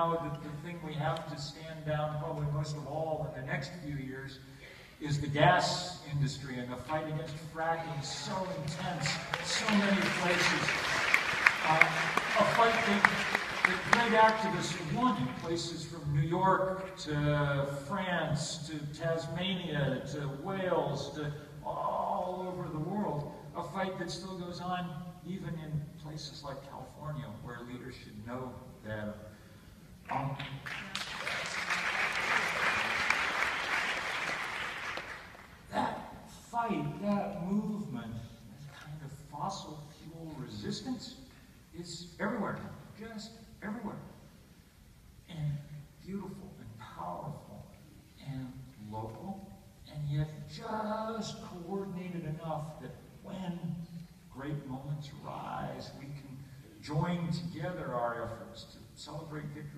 now, the, the thing we have to stand down probably most of all in the next few years is the gas industry and the fight against fracking so intense, so many places. Uh, a fight that, that great activists won in places from New York to France to Tasmania to Wales to all over the world. A fight that still goes on even in places like California, where leaders should know better. Um, that fight, that movement, that kind of fossil fuel resistance is everywhere, just everywhere. And beautiful and powerful and local, and yet just coordinated enough that when great moments arise, we can join together our efforts to celebrate victory.